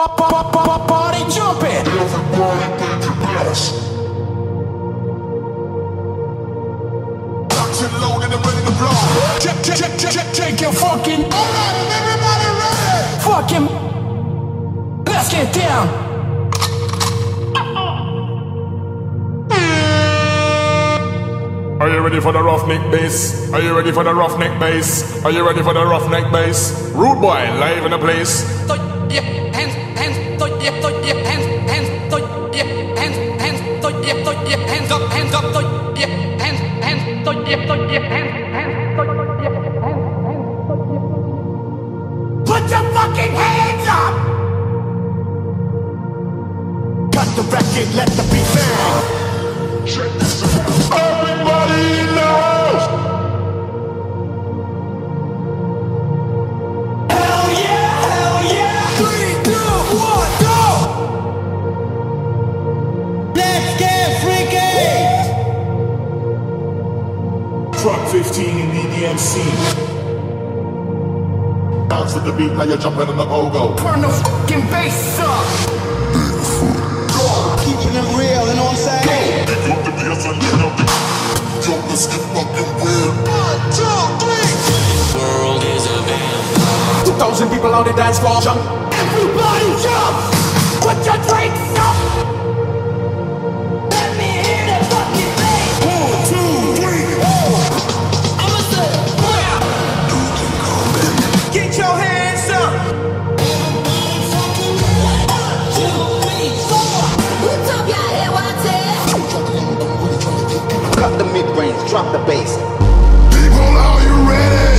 Party jumping. Locked and loaded and ready to blow. Check, check, check, check, check, check your fucking. Alright, is everybody ready? Fucking. Let's get down. Are you ready for the roughneck bass? Are you ready for the roughneck bass? Are you ready for the roughneck bass? Rude boy, live in the place. Throw your hands, let the beat bang. Let's get freaky. Truck 15 in DDMC. Bounce to the beat, now you're jumping on the pogo. Turn the fucking bass up. Keeping it real, you know what I'm saying? Pick up the bass and turn up the. Yo, let's get fucking weird. One, two, three. World is a band. 2,000 people on the dance floor. Jump. Everybody jump. Cut the mid range, drop the bass. People, are you ready?